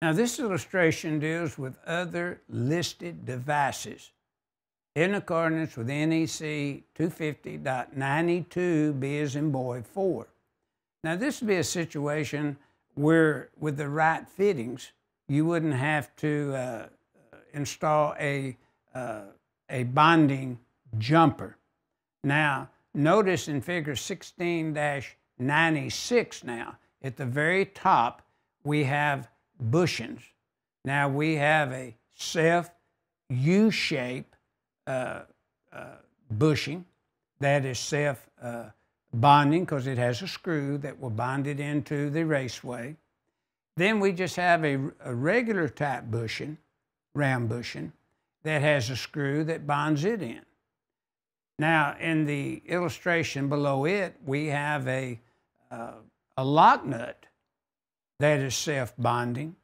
Now, this illustration deals with other listed devices in accordance with NEC 250.92B as in boy 4. Now, this would be a situation where, with the right fittings, you wouldn't have to uh, install a, uh, a bonding jumper. Now, notice in figure 16 96 now, at the very top, we have bushings. Now we have a self U-shape uh, uh, bushing that is self uh, bonding because it has a screw that will bind it into the raceway. Then we just have a, a regular type bushing, round bushing, that has a screw that binds it in. Now, in the illustration below it, we have a, uh, a lock nut that is self-bonding,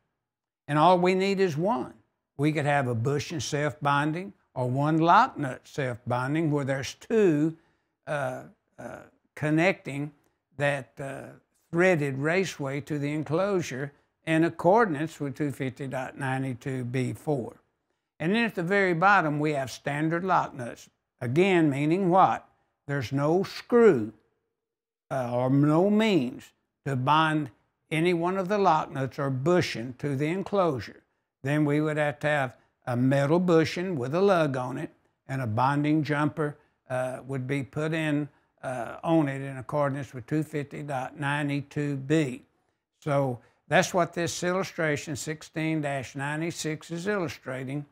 and all we need is one. We could have a bushing self-bonding or one lock nut self-bonding where there's two uh, uh, connecting that uh, threaded raceway to the enclosure in accordance with 250.92b4. And then at the very bottom, we have standard lock nuts. Again, meaning what? There's no screw uh, or no means to bind any one of the lock nuts or bushing to the enclosure. Then we would have to have a metal bushing with a lug on it and a bonding jumper uh, would be put in uh, on it in accordance with 250.92b. So that's what this illustration 16-96 is illustrating.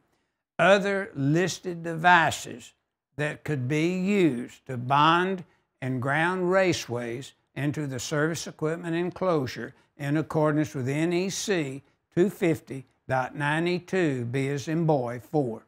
Other listed devices that could be used to bond and ground raceways into the service equipment enclosure in accordance with NEC 250.92 B as in boy 4.